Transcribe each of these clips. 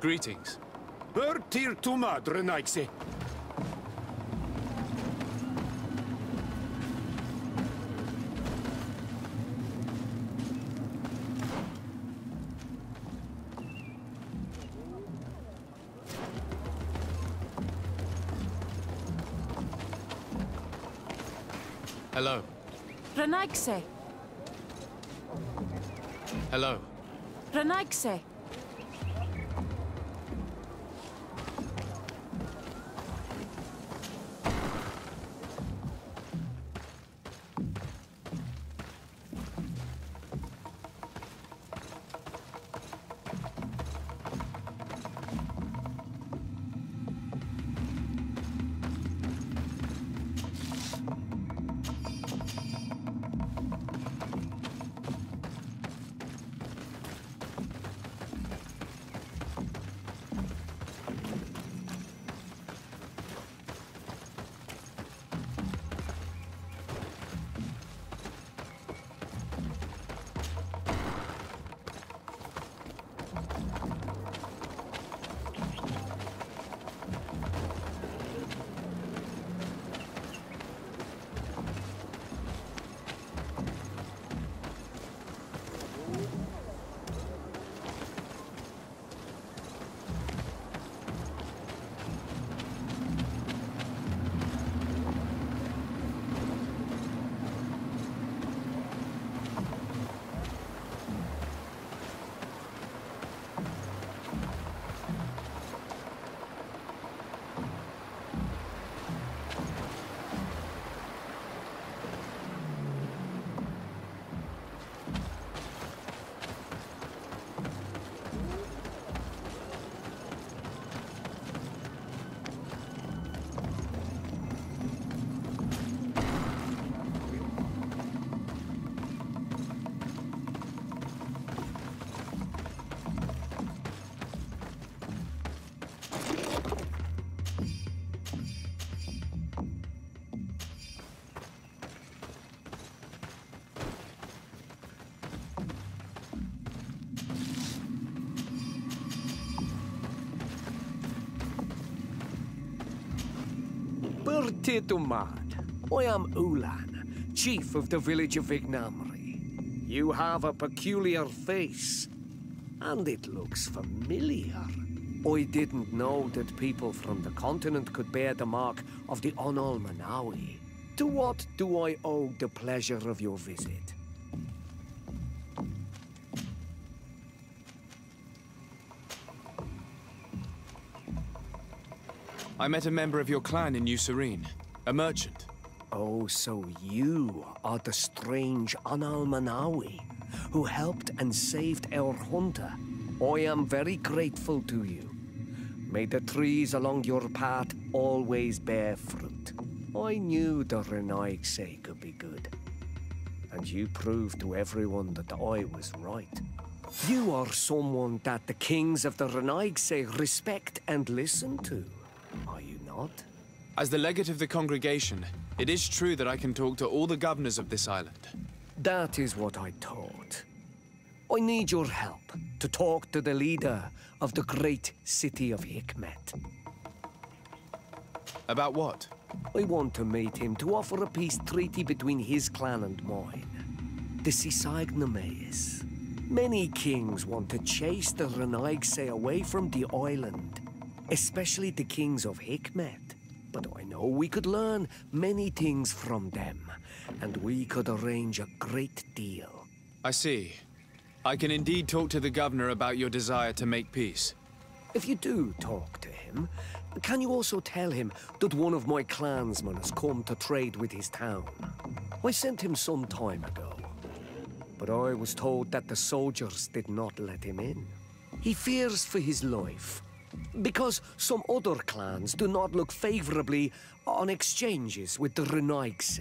Greetings. Hörtir tu madre naiksi. Hello. Renaigse, Hello. Bertitumad. I am Ulan, chief of the village of Ignamri. You have a peculiar face, and it looks familiar. I didn't know that people from the continent could bear the mark of the Onol Manawi. To what do I owe the pleasure of your visit? I met a member of your clan in New Serene, a merchant. Oh, so you are the strange Anal Manawi who helped and saved our hunter. I am very grateful to you. May the trees along your path always bear fruit. I knew the Renaigse could be good. And you proved to everyone that I was right. You are someone that the kings of the Renaigse respect and listen to. Are you not? As the legate of the congregation, it is true that I can talk to all the governors of this island. That is what I thought. I need your help to talk to the leader of the great city of Hikmet. About what? I want to meet him to offer a peace treaty between his clan and mine. The Sisagnameis. Many kings want to chase the Renaigse away from the island, especially the kings of Hikmet. But I know we could learn many things from them, and we could arrange a great deal. I see. I can indeed talk to the governor about your desire to make peace. If you do talk to him, can you also tell him that one of my clansmen has come to trade with his town? I sent him some time ago, but I was told that the soldiers did not let him in. He fears for his life, because some other clans do not look favorably on exchanges with the Renaigse.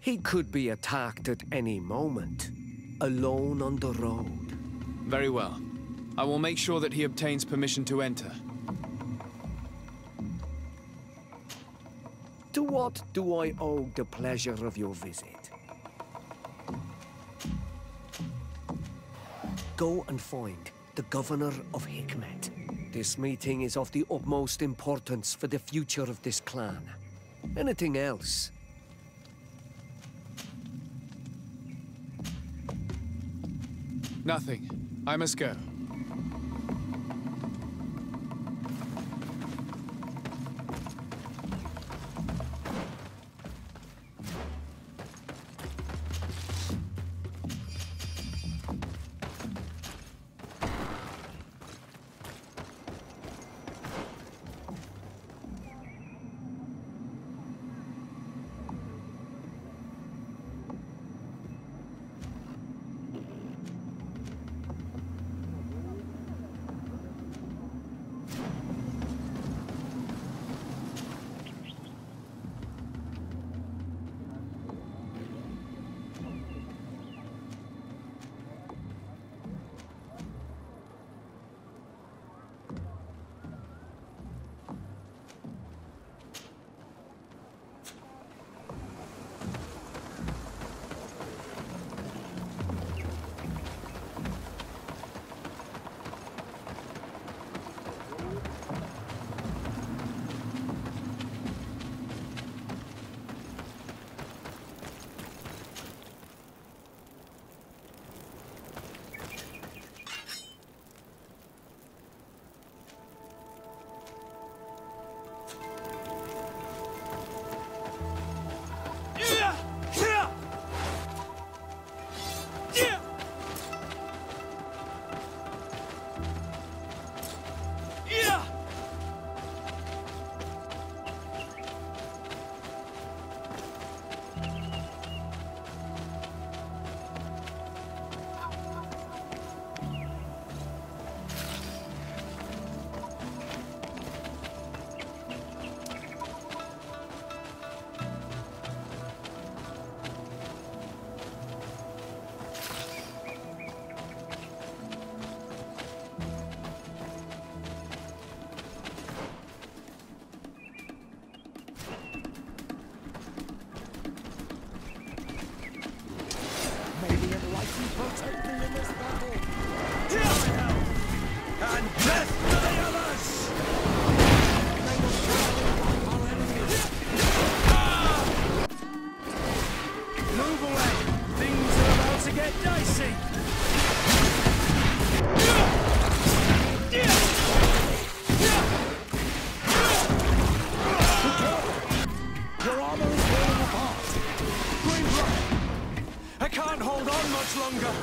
He could be attacked at any moment, alone on the road. Very well. I will make sure that he obtains permission to enter. To what do I owe the pleasure of your visit? Go and find the governor of Hikmet. This meeting is of the utmost importance for the future of this clan. Anything else? Nothing. I must go. Hold on much longer!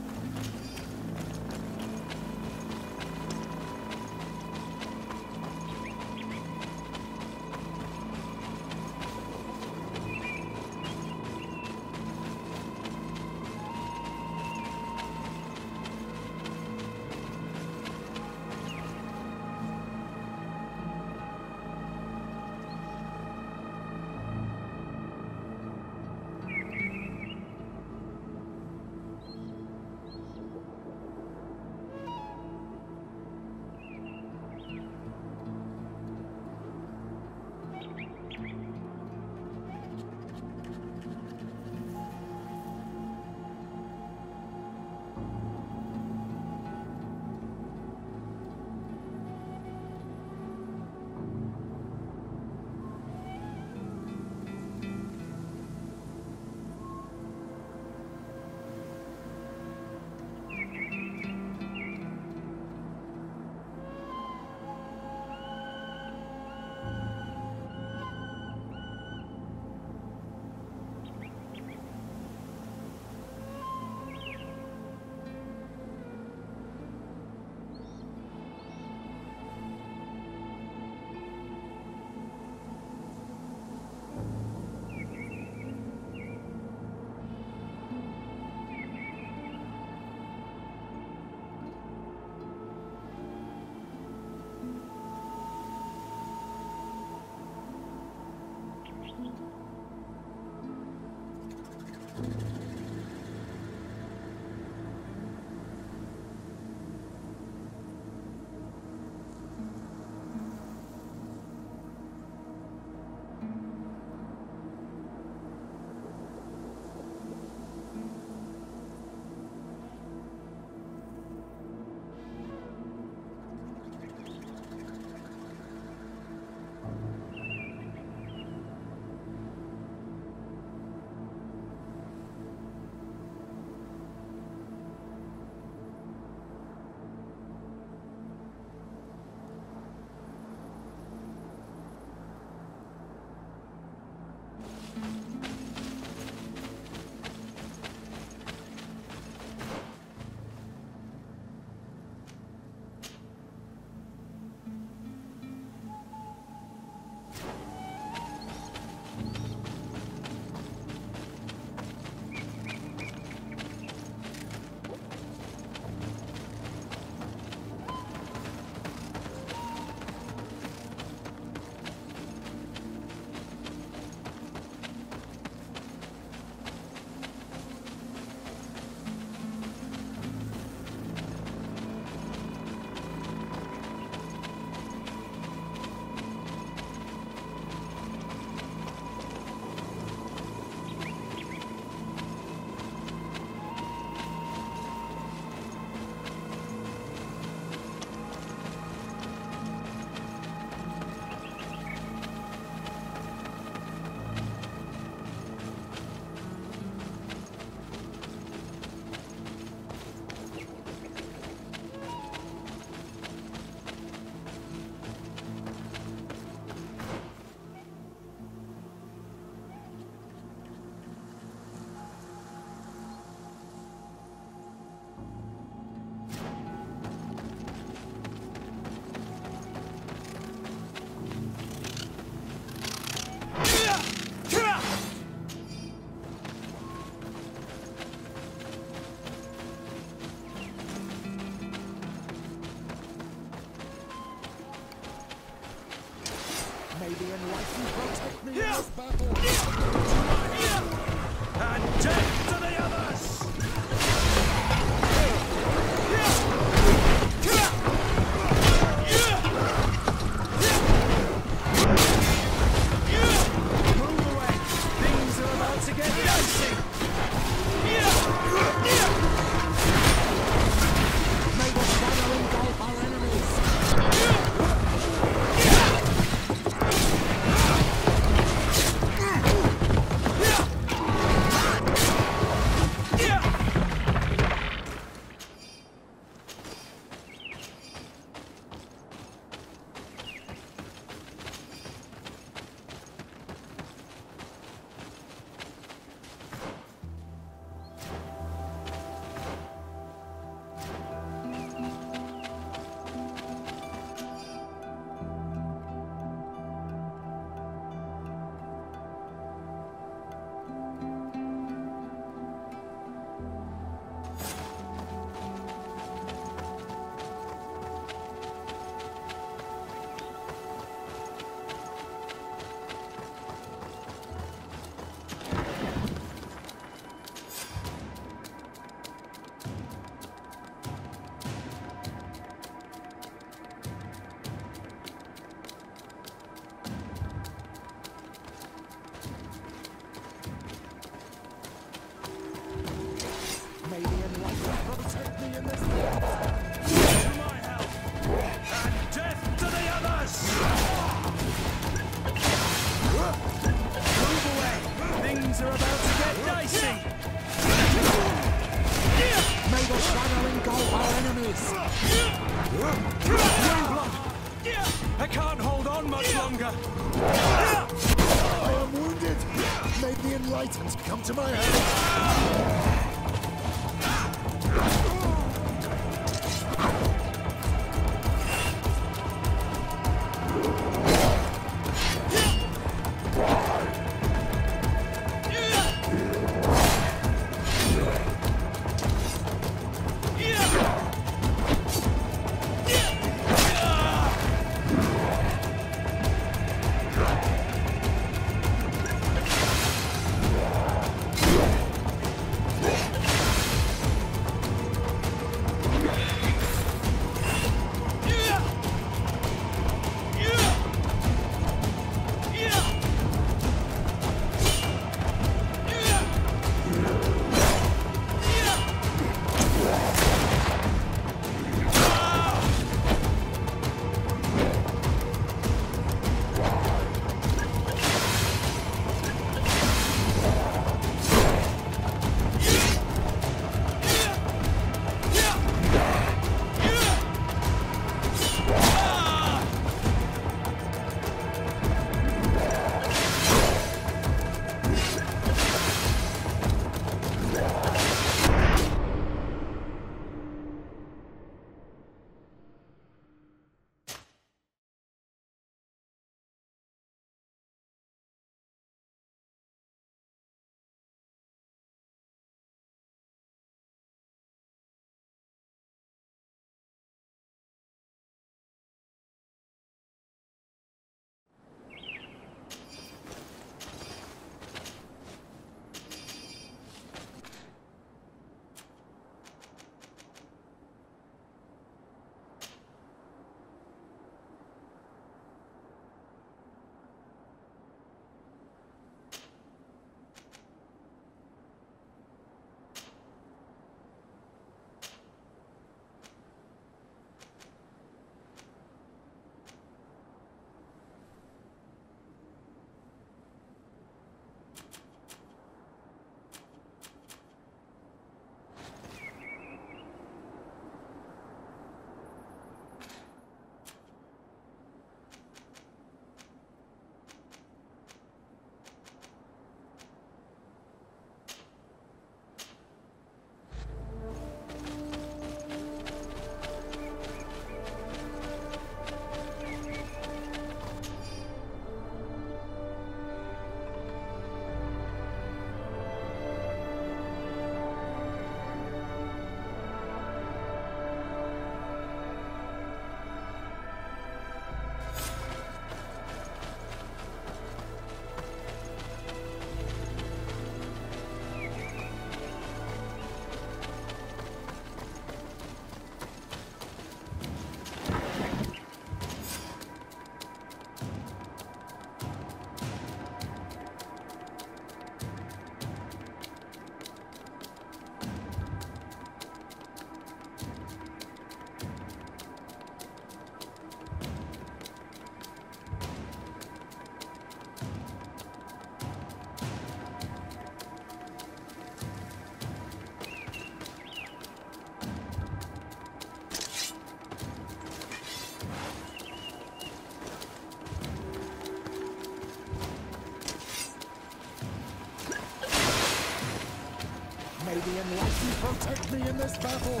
and likely protect me in this battle.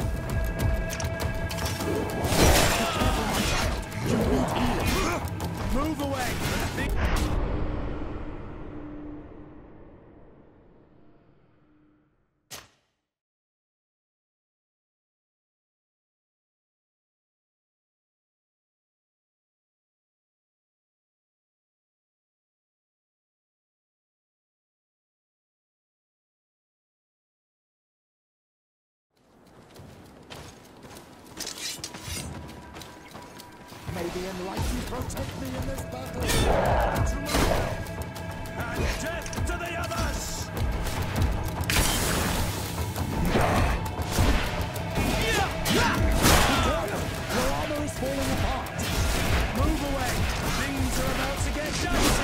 men protect me in this battle. And death to the others! Your armor is falling apart. Move away. Things are about to get dicey.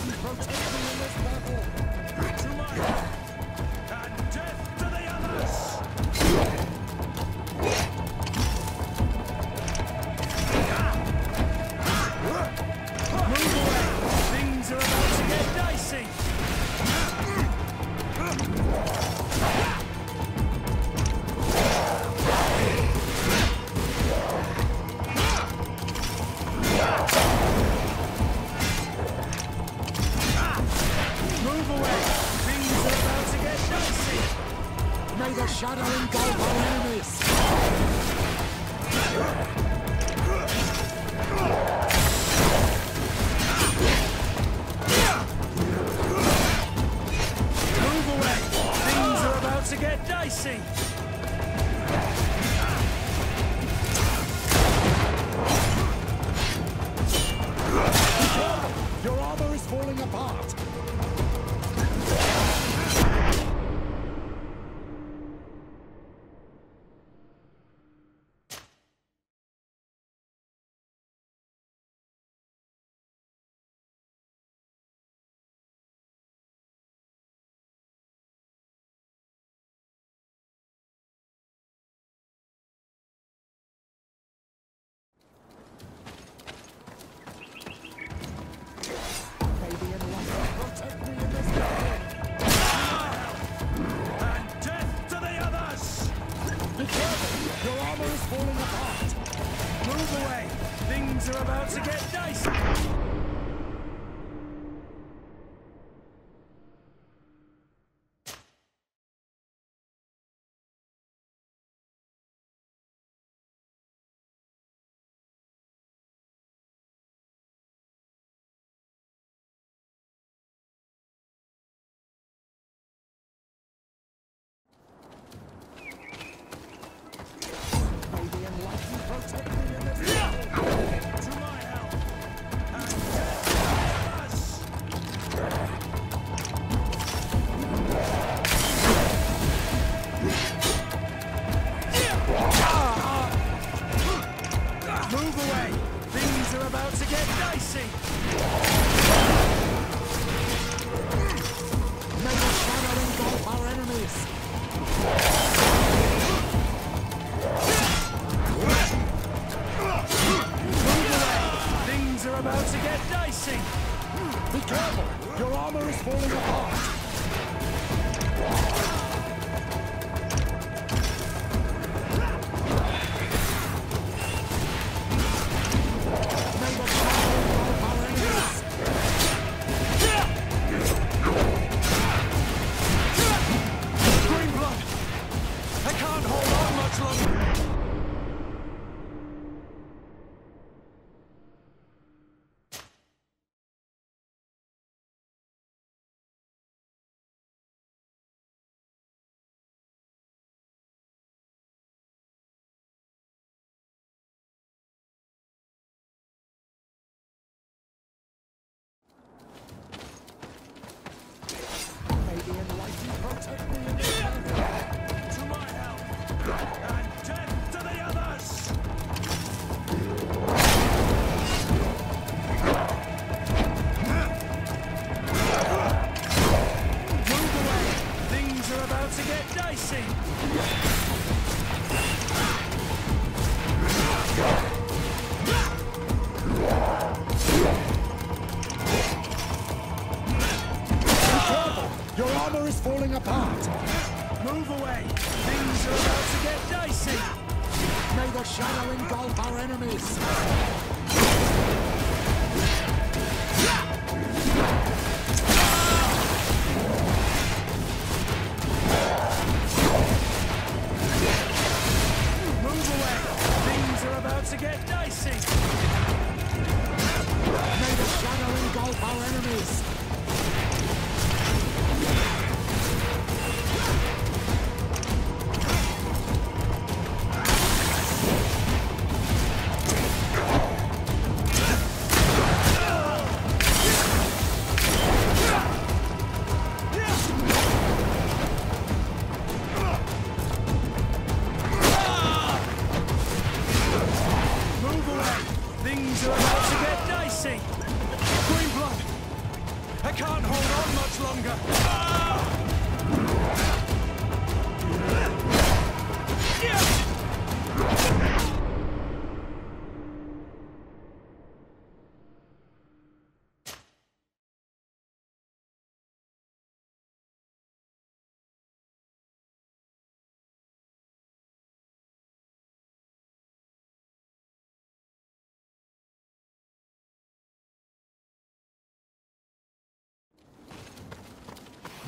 the get dicey! Your armor is falling apart. Our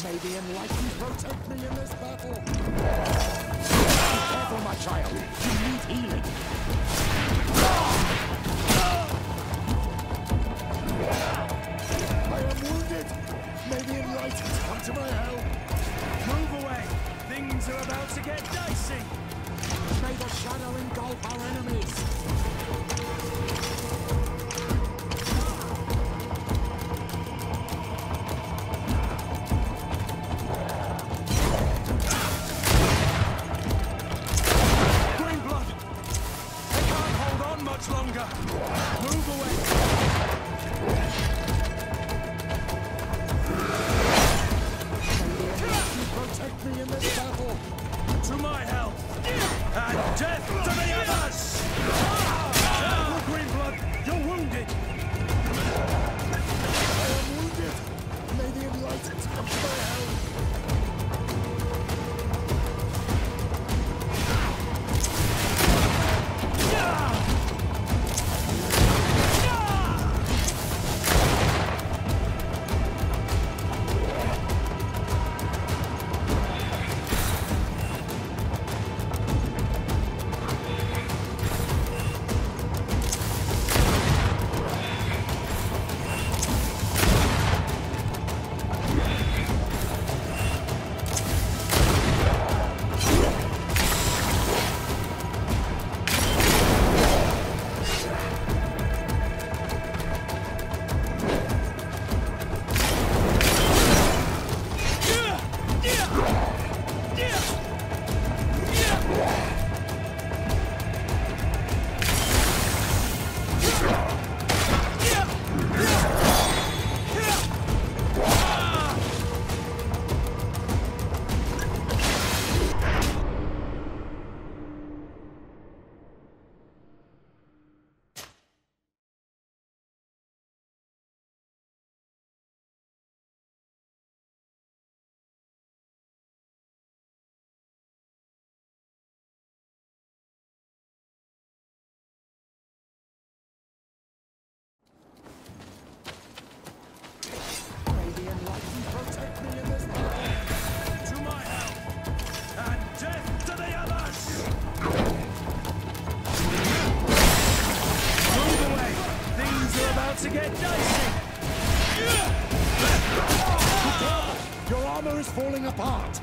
may the enlightened protect me in this battle. Be careful, my child. You need healing. I am wounded. May the enlightened come to my help. Move away. Things are about to get dicey. May the shadow engulf our enemies. up.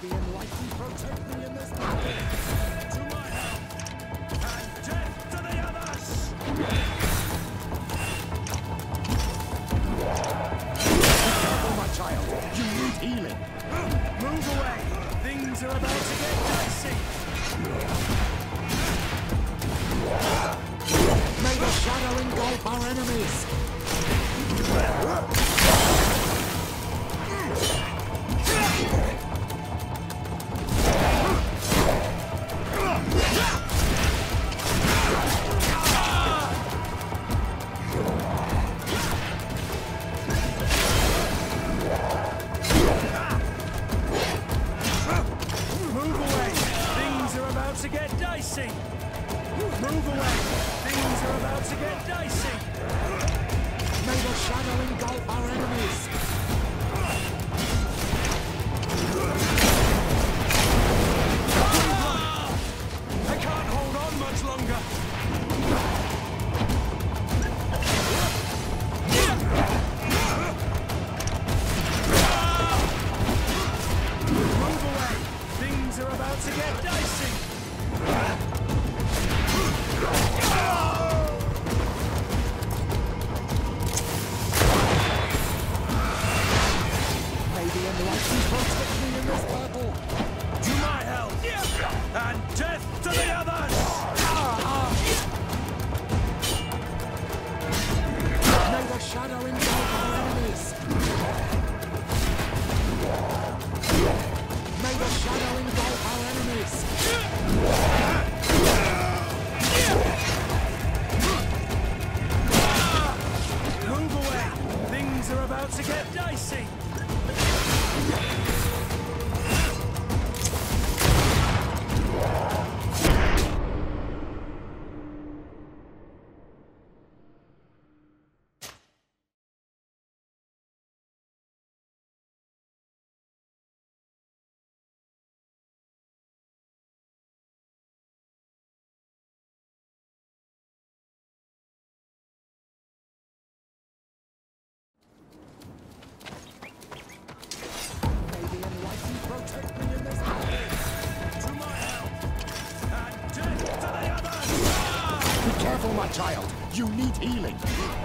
the enlightened protect me in this battle! Child, You need healing.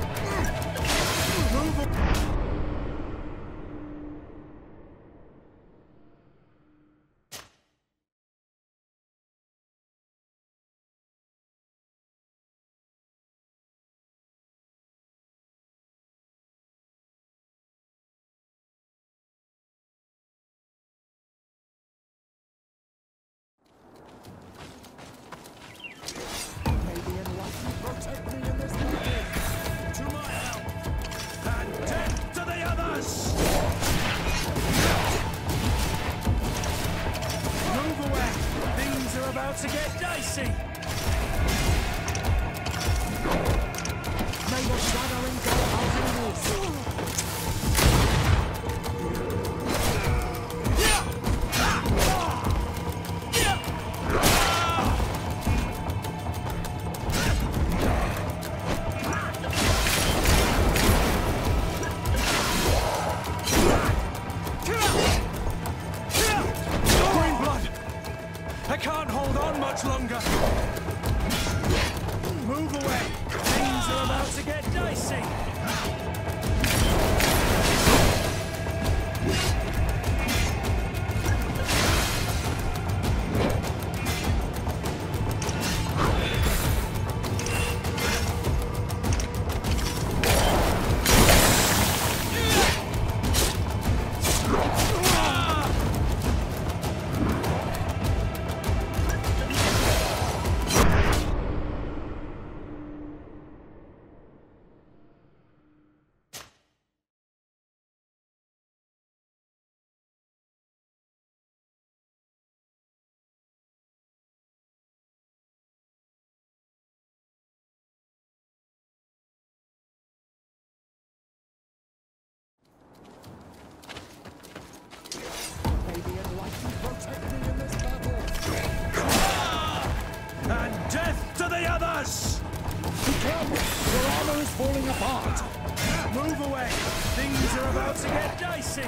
us! Be careful! Your armor is falling apart! Move away! Things are about to get dicey!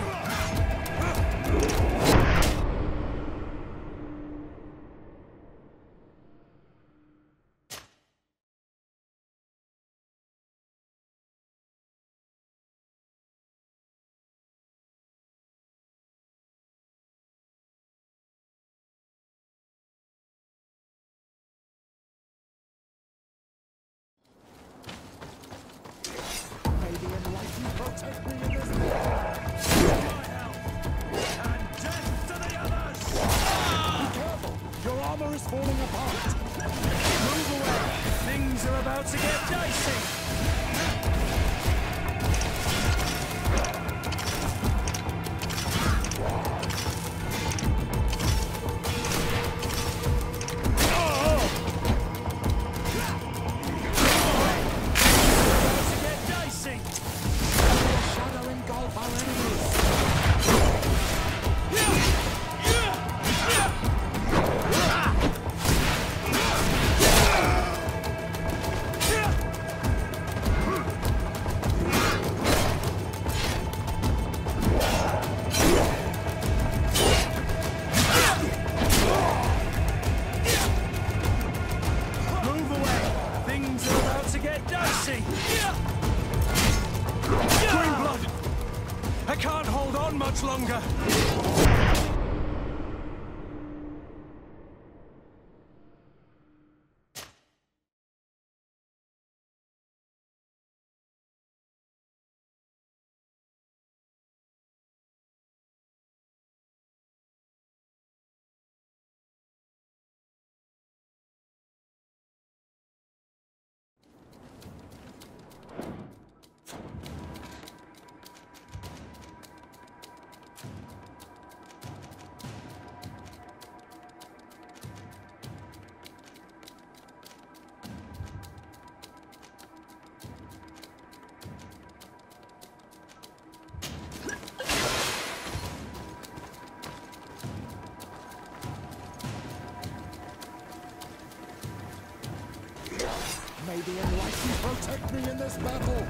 May the Enlightened protect me in this battle!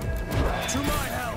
To my help!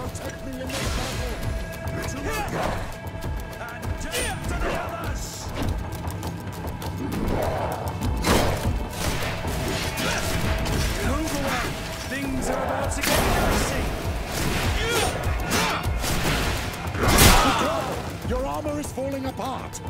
Protect me in this battle! And to the others! Move away! Things are about to get messy! Your armor is falling apart!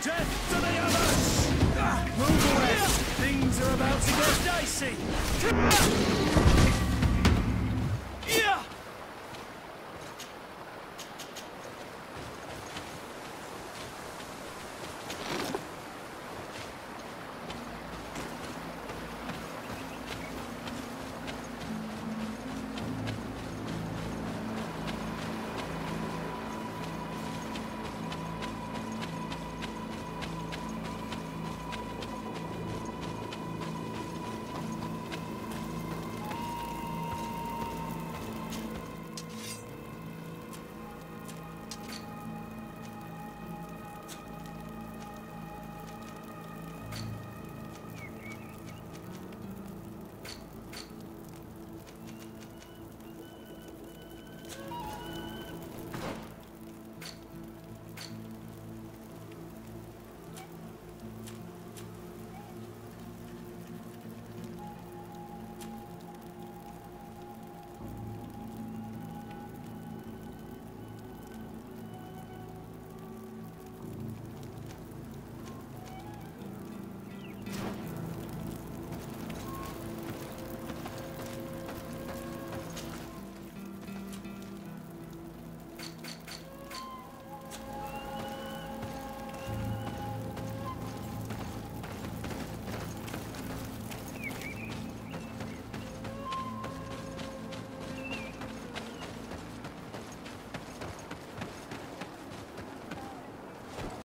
Death to the others! Ah, move away! Things are about to get dicey!